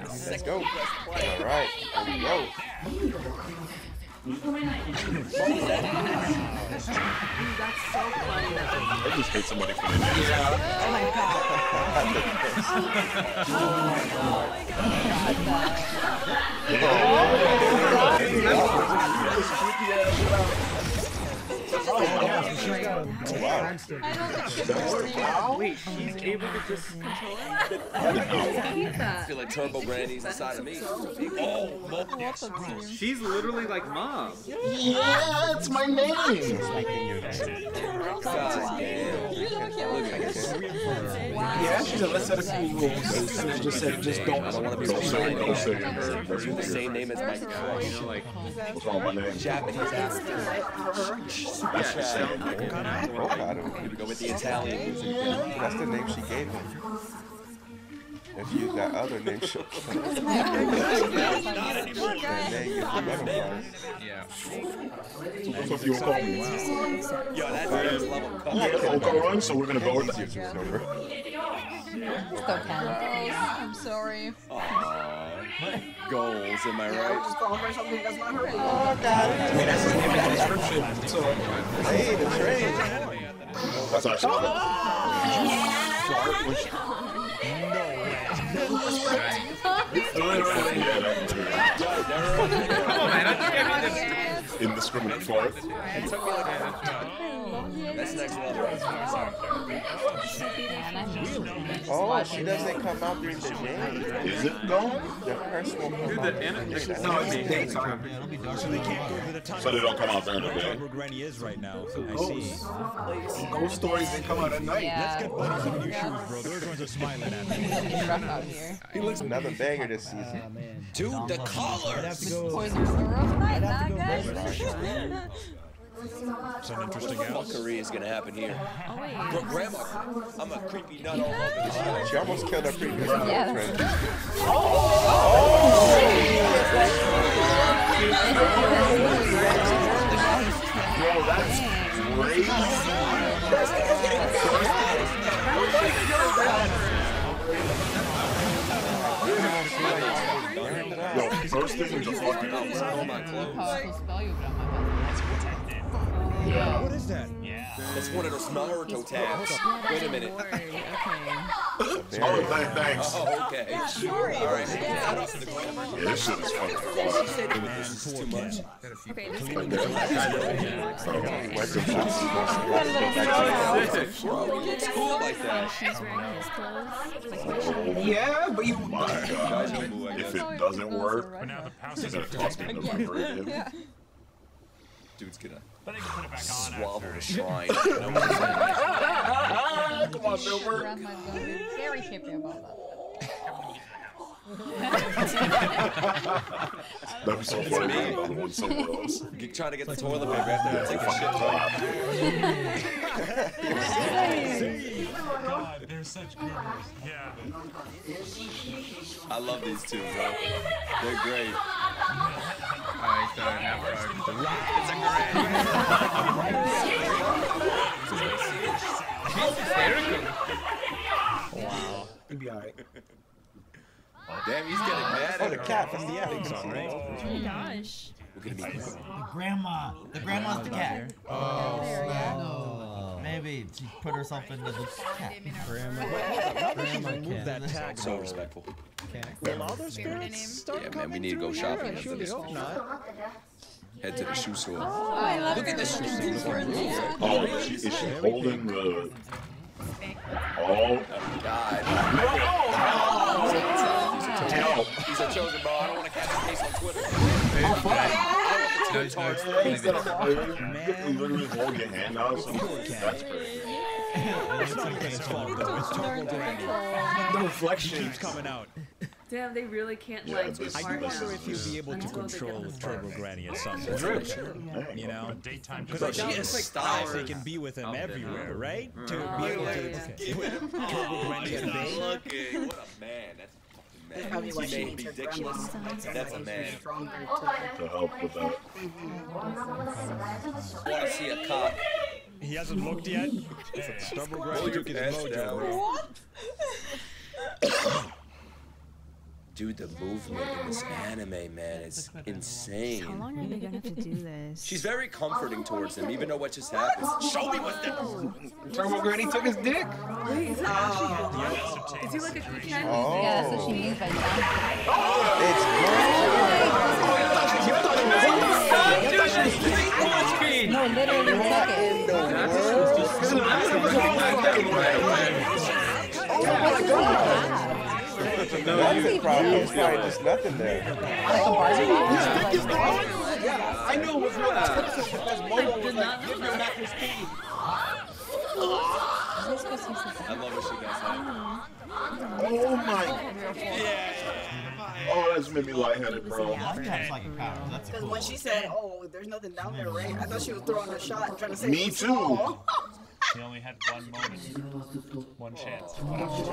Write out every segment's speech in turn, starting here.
Let's go. All right, here we go. That's so funny. I just hate somebody for that. Oh my god. Oh Oh, Wait, she's able to just control it? I feel like Turbo Granny's inside of me. Oh, She's literally like mom. Yeah, it's my name. God damn. This. Yeah, let's set a few rules. She just said, just don't. I don't want to be Don't say don't the same name as my crush. Like, What's with my name? Japanese accent. Super chat. Avocado. We go with the Italian music. That's the name she gave him. If you that other name, she'll kill you. And you remember yeah. What's up, you call me? Yo, that's level. Yeah, on. Okarun, so we're gonna go with that. Let's Let's go, Ken. I'm sorry. Aw, Goals, am I right? Just call her something that's not her. Oh, God. I mean, that's in the description. So, Hey, the train. That's actually indiscriminate fart. That's next level. Oh, she doesn't come out during the day. Is it though? The first one come Dude, out. the anime. no, it's daytime. So they can't go to the time. So they don't come out during the day. Where Granny is right now. I see. Ghost stories that come out at night. Yeah. Get buddies on your shoes, bro. Those ones are smiling at me. It's rough out here. Another banger this season. Dude, the colors. Poison's the rough night, nah, guys. Some interesting else. Fuckery is gonna happen here. Oh, wait. Bro, grandma, I'm a creepy nut all over the shit. She almost killed her previous Yeah. girlfriend. Bro, that's crazy. Yo, first thing was a fucking All oh my clothes. Powerful spell you got my What is that? That's one of those Naruto tabs. Wait a minute. Okay. Oh, th- thanks. Oh, okay. All right. Shout out to. Yeah, this shit is fucking fun. This is too much. Okay, this Weapon shots. Bro, he looks cool like that. He's wearing his clothes. Yeah, but you. My God. If it doesn't work, he's gonna toss me in the microwave. Dude's gonna But they can put it back on swallow after. the shrine. Come on, Milbert. Grandma's gonna be very happy about that. That'd be so funny. Another one somewhere else. You're trying to get the toilet paper after I take a shit. God, they're such groomers. Yeah. I love these two, bro. They're great. Alright, so now You'll be alright. Damn, he's getting mad Oh, at the cat from the attic. Oh my gosh. We're gonna be The grandma. The grandma's the cat. Oh, Maybe she put herself into the cat. Move that tag. so respectful. Will all those spirits start Yeah, man, we need to go shopping after this. not. Head to the shoe store. I love Look at this shoe store. Oh, is she, is she holding the? Oh, God. no. He's a chosen bro. I don't want to catch a case on Twitter. No, no, it's He's got a You literally hold your hand out. So that's crazy. It's not Kane's fault, though. It's Turbo Granny. The reflection. Keeps coming out. Damn, they really can't Yeah, like it's I smart this now. wonder if you'll be able to control get Turbo Granny at some That's point. right. You know? Because she doubt has it's they can be with him Oh, everywhere, right? To Oh, be able to put Turbo Granny at bay. Looking. What a man. That's man. like, He she may needs be her ridiculous. grandma. That's a man. Stronger to. To help with that. Want to see a cop? He hasn't looked yet. Turbo Granny took his ass mojo. down. bro. Dude, the movement in this anime, man, is insane. How long are they gonna have to do this? She's very comforting towards him, even though what just happened. Show me what's there. Turbo Granny took his dick. Wait, is that Is he like a cookie Oh. Yeah, that's what she means by that. Nothing probably. It's probably just nothing there. I knew it was real. Because Momo was like, give your neck his teeth. I love when she does that. Oh my. Yeah. Oh, that's made me lightheaded, bro. That's like a power. That's Because cool. when she said, "Oh, there's nothing down there, right?" I thought she was throwing a shot and trying to say. Me it's too. Oh. small. He only had one moment, one chance.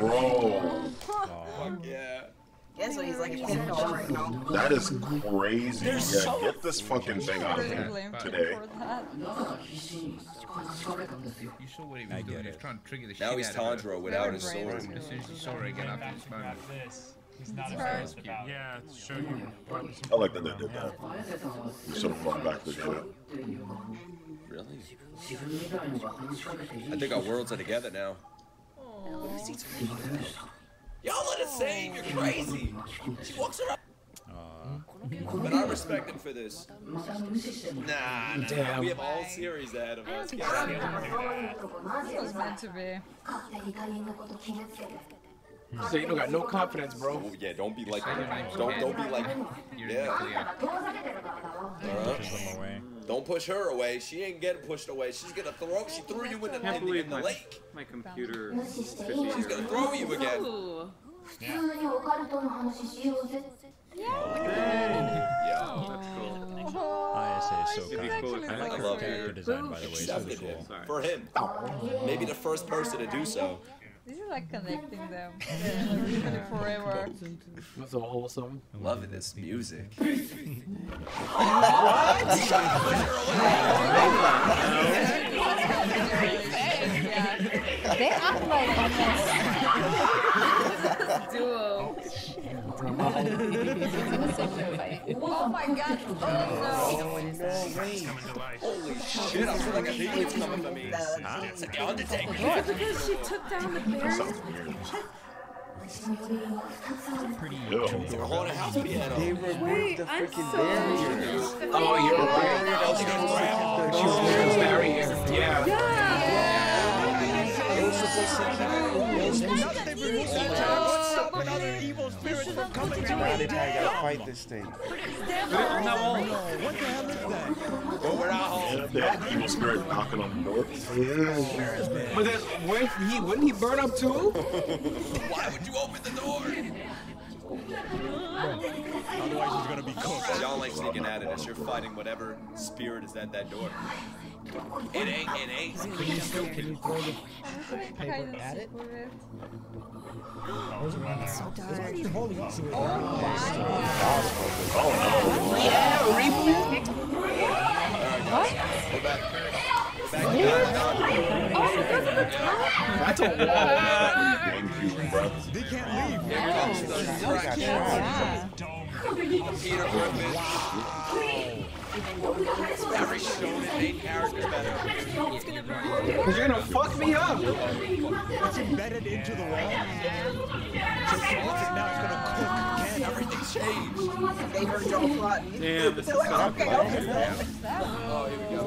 Bro, Yeah. Yeah, so he's like a right now. that is crazy. Yeah, get this fucking thing out of here today. You saw what he was doing. He was trying to trigger the shit Now he's out of her. Tanjiro without his sword. As soon as you saw her again after this moment. He's not embarrassed about. Yeah, to show you what was I like that they did that. You should have gone back to the shit. Really? I think our worlds are together now. Y'all let the same. you're crazy. She walks around. But I respect him for this. Nah, nah, nah. Damn. We have all series ahead of us. Get out of here. It was meant to be. So you don't got no confidence, bro. Oh, yeah, don't be like, don't, don't be like, yeah. Uh-huh. Don't push her away. She ain't getting pushed away. She's gonna throw. She threw you in the, can't in the, in the my, lake. my computer. She's gonna throw you again. Ooh. ISA is so It'd be cool if I I love Character design, by the way, is really cool. for him. Maybe the first person to do so. This is like connecting them. Yeah, like really forever. That's so wholesome. Loving this music. Yeah. They act like almost. Duo. Oh my god. Oh no. Holy shit, I feel like a alien's coming for me. It's like the Undertaker. Because she took down the bear. Pretty Ew. They're on house piano. They removed Wait, the I'm freaking so barriers. Oh, you're right. She gonna grab him. She was wearing a evil spirit from coming Now they probably gotta fight this thing. What the hell is that? But we're not home. That evil spirit knocking on the door. But then, when he wouldn't he burn up too? Why would you open the door? Otherwise, he's gonna be cooked. Y'all like sneaking at it as you're fighting whatever spirit is at that door. It ain't, it ain't. Can you still, can you throw the paper at it? God. That's a wall. They can't leave. Peter Griffin. You're gonna fuck me up. It's embedded into the wall. So now it's gonna cook again. Everything's changed. They heard y'all. Damn, this is so okay, okay. Oh, here we go.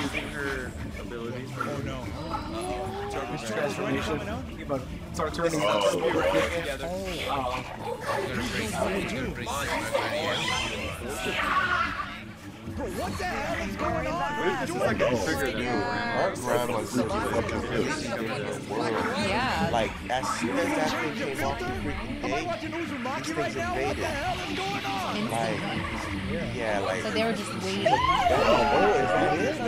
using her abilities. Oh no. Transformation. You about to start turning Oh. spirit. Together. Bro, what the hell is going on? This is like a trigger new. Our grandma's such a fucking bitch. Yeah. Like, as soon as that thing came off the freaking Am I gate, watching Uzumaki these things now? What the invaded. hell is going on? Like, yeah, like, So they were just waiting. I don't know if that uh, oh. is.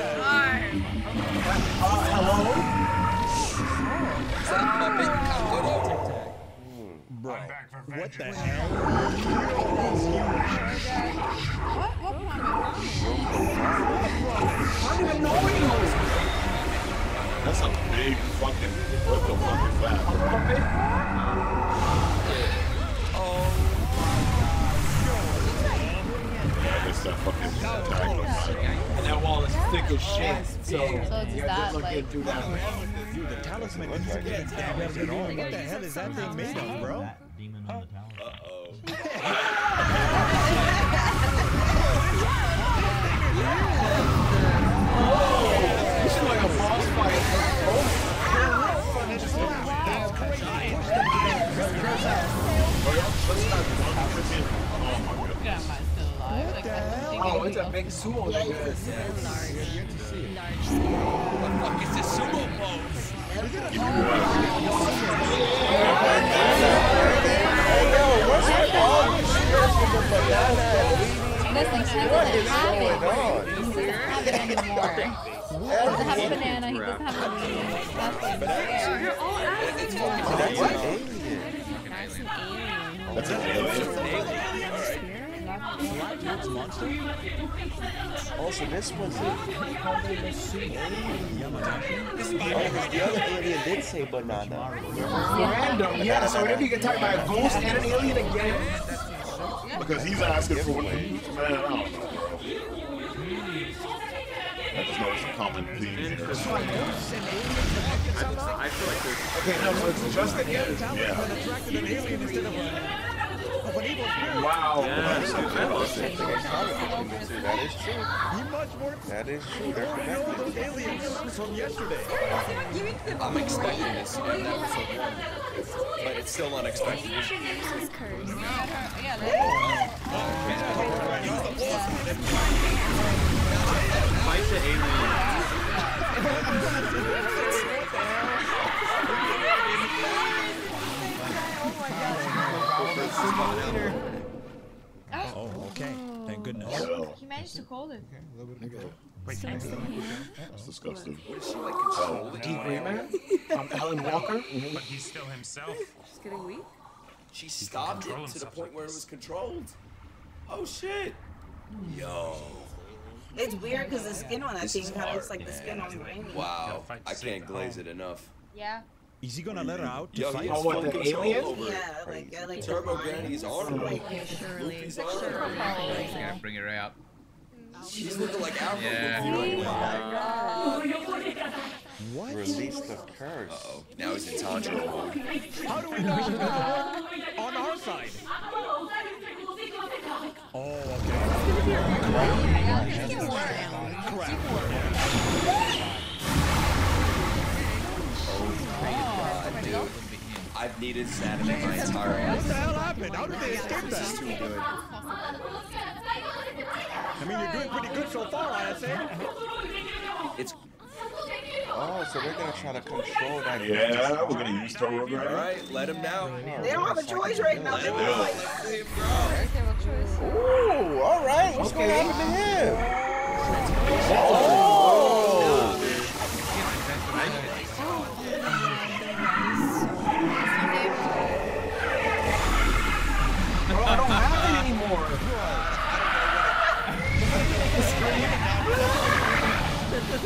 That puppet got good old. Bro, back for what the hell? What? What? I don't even know where he was. That's a big fucking. What the fuck is that? Yeah, that's that fucking tag. And that wall is thick as shit. So, So it's yeah, that, good looking like- do that. Dude, the talisman isn't even damaged at all. What the hell is that thing made of, bro? That demon on the tower. This is like a boss fight. Oh, it's a big sumo nigga. What the fuck is this sumo pose? Listen, he doesn't have it. He doesn't have it anymore. He doesn't have a banana. He doesn't have a nothing. You're all That's asking. an alien. That's an alien. That's an alien. Also, this was it. Oh, 'cause the other alien did say banana. Random, yeah. So whenever you get talk about a ghost and an alien again, Because he's asking for man, I don't know. I just noticed a common theme here. okay, no, so it's just again. Yeah. Attracted an alien instead Wow. That is true. That is true. They're aliens. I'm expecting this in episode one, but it's still unexpected. You should use his curse. Yeah, Oh, okay. Thank goodness. So, He managed to hold it. Wait. that's disgusting. What is She like controlled it. Deep man. Um, Alan Walker. But he's still himself. She's getting weak. She stopped it to the point where it was controlled. Oh shit. Yo. It's weird because the skin on that This thing kind of looks like the skin on Rainy. Wow. I can't glaze it enough. yeah. Is he gonna let her out to Yo, fight? he has Oh, what, the alien? Yeah, like, I like Turbo line. Granny's arm. Surely. Luffy's arm. gotta bring it right out. She's looking like Alpha. Yeah. What? Release the curse. Uh-oh. Now he's in Tanjiro mode. How do we know she's gonna on our side? Oh, okay. God, dude. I've needed sanity my entire What the hell happened? How did they escape This is that? too good. I mean, you're doing pretty good so far, I'd say. It's Oh, so they're gonna try to control that. Yeah, we're gonna use Turbo all Granny. right. Let him now. They don't have a choice right now. They're Yeah. like, Okay, what choice? Ooh, all right. What's gonna happen to him? Bro,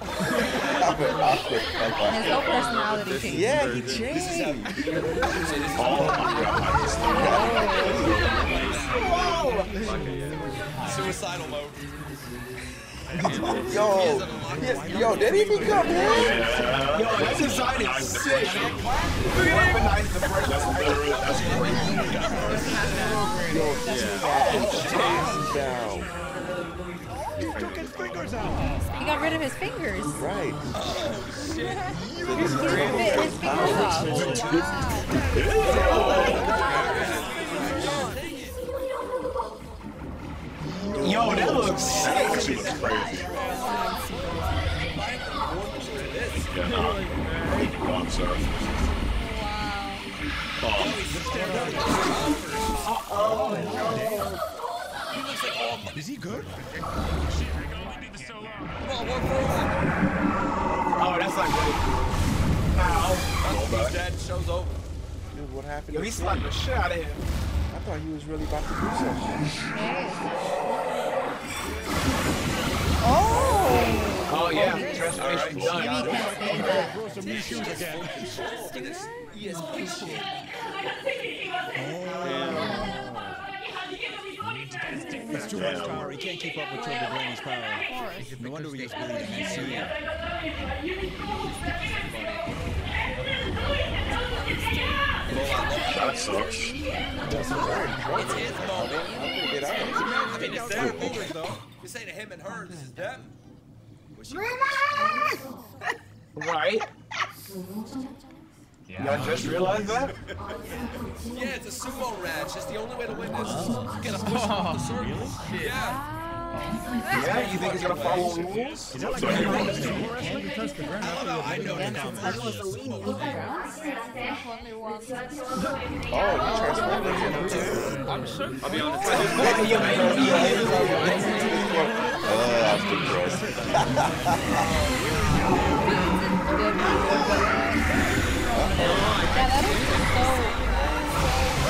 Awkward, awkward, awkward. His whole personality changed. Yeah, he changed. Oh my Suicidal mode. Yo, he- yo, did he become him? Yo, this design is sick. Weaponize the god. That's literally that's crazy. Yo, this guy is down. He took his fingers out. He got rid of his fingers. Right. He bit his fingers off. Yo, that looks sick. She looks crazy. Yeah, nah. so. Is he good? Oh, that's not good. Ow. He's dead. Show's over. Dude, what happened? Yo, to he slapped the shit out of him. I thought he was really about to do something. Oh! Oh, yeah. Transformation Maybe you done. can't say that. Grow some new shoes again. Look at this ESP shit. It's too much power. He can't keep up with Turbo Granny's power. No wonder he was bleeding. I see it. That sucks. It's his moment. Get out. I mean, it's their moment, though. This ain't a him and her. This is them. Where she- Right? Y'all just realized that? Yeah, it's a sumo match. It's the only way to win this. You gotta push him off the circle. Yeah. Yeah, you think he's gonna follow rules? Is that like a wrestling? Because the Grand I don't know. I know Against that. touch Oh, you transformed into him too. I'm sure. I'll be honest. Uh, I'm depressed. Yeah, that is so. I think it's like an involuntary at work.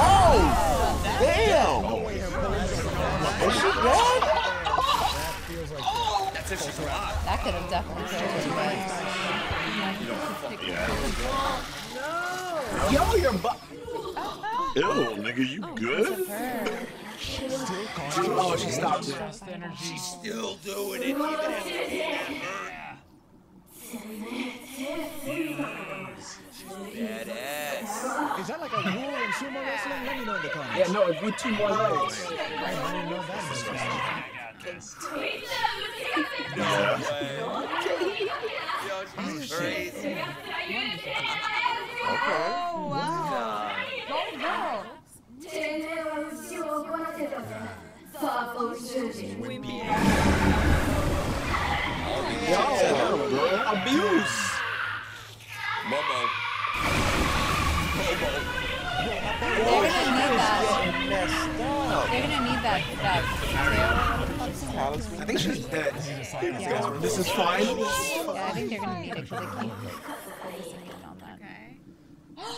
Oh! Damn! Is she dead? That's if she's. That could have definitely killed her, Yo, your butt. Ew, nigga, you good? Oh, she stopped it. She's still doing it even after he. Badass. Is that like a rule in sumo wrestling? Let me know in the comments. Yeah, no, if we two more legs. I didn't know that was Yeah. Yo, she's crazy. Okay. Yo, abuse. Momo. Momo. They're gonna need that. They're gonna need that. That. I think she's dead. Yeah. This is fine. Yeah, I think they're gonna need it because they that.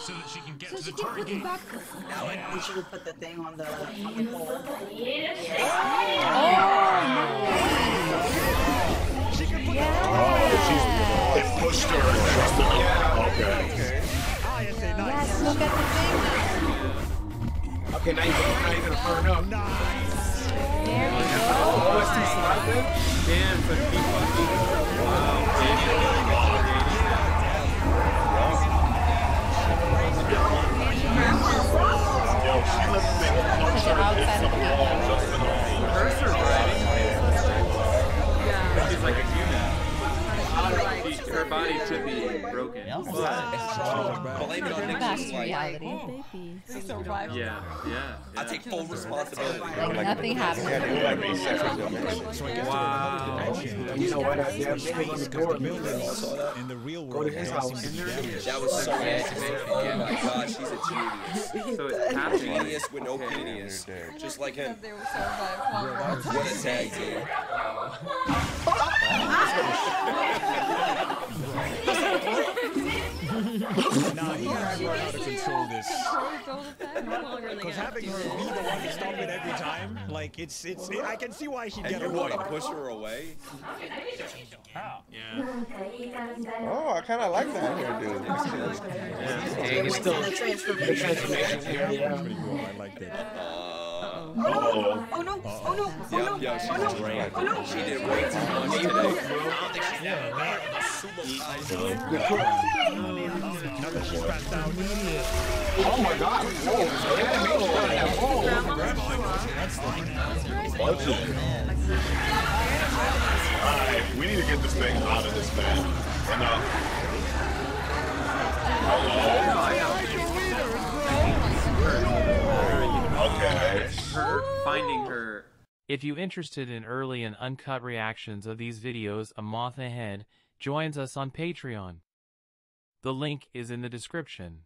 So that she can get So to she the can put target. back. Now I We should have put the thing on the, on the pole. Yeah. It pushed her and just Okay. Ah, nice. Yes, look at the thing. Okay, now you're gonna, now you're gonna burn up. There we go. OST slapping. Damn, but he fucking. Wow, Yo, she let the thing punch her and the wall just enough. Her surviving. She's body should be broken. blame it on Back Nick's to like, reality. Oh, yeah, yeah. I take full responsibility. Nothing happened. they like asexual dimension. Wow. You know what? I yeah, niggas on the board. In the real Go world, to his house. seem to be damaged. That was so magic. Oh my oh, god, she's a genius. So it's happening. Genius with no genius. Just like him. They were survived. What a tag team. Nah, he had learned how to control this. Because having her be the one to stop it every time, like it's it's. It, I can see why she'd And get you annoyed. want to push her away? Yeah. Oh, I kind of like that hairdo. Yeah, it's still The transformation. transformation here. Yeah. Pretty cool. I liked it. Oh no! Oh no! Oh no! Oh no! Yep, Oh no! great. Oh, oh, oh no! She did way too much today. I don't think she's that Now that she's passed out. Oh my god. Alright, we need to get this thing out of this man. Enough. Finding her. If you're interested in early and uncut reactions of these videos a month ahead, joins us on Patreon. The link is in the description.